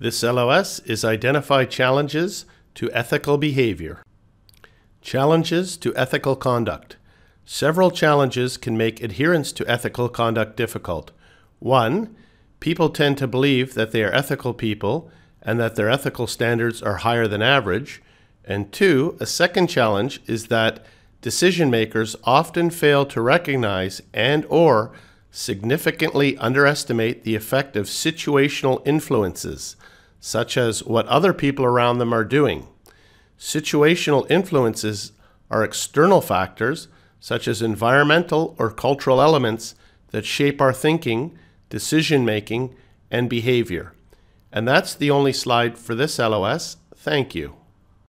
This LOS is Identify Challenges to Ethical Behavior. Challenges to Ethical Conduct. Several challenges can make adherence to ethical conduct difficult. One, people tend to believe that they are ethical people and that their ethical standards are higher than average. And two, a second challenge is that decision makers often fail to recognize and or significantly underestimate the effect of situational influences, such as what other people around them are doing. Situational influences are external factors, such as environmental or cultural elements that shape our thinking, decision making, and behavior. And that's the only slide for this LOS. Thank you.